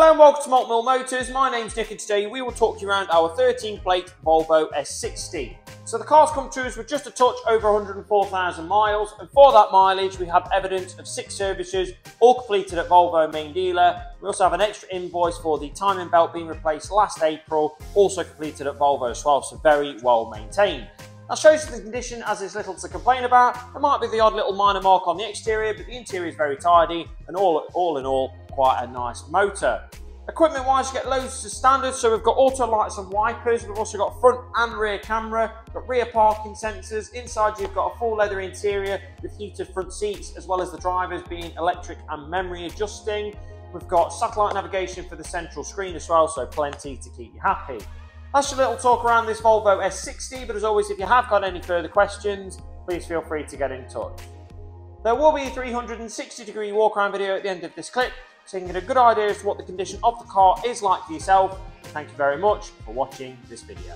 Hello and welcome to Malt Mill Motors. My name's Nick and today we will talk you around our 13 plate Volvo S60. So the car's come to us with just a touch over 104,000 miles and for that mileage we have evidence of six services all completed at Volvo main dealer. We also have an extra invoice for the timing belt being replaced last April, also completed at Volvo as well, so very well maintained. That shows you the condition as there's little to complain about. There might be the odd little minor mark on the exterior, but the interior is very tidy and all, all in all, quite a nice motor. Equipment wise, you get loads of standards. So we've got auto lights and wipers. We've also got front and rear camera, got rear parking sensors. Inside you've got a full leather interior with heated front seats, as well as the drivers being electric and memory adjusting. We've got satellite navigation for the central screen as well, so plenty to keep you happy. That's your little talk around this Volvo S60, but as always, if you have got any further questions, please feel free to get in touch. There will be a 360 degree walk around video at the end of this clip, so you can get a good idea as to what the condition of the car is like for yourself. Thank you very much for watching this video.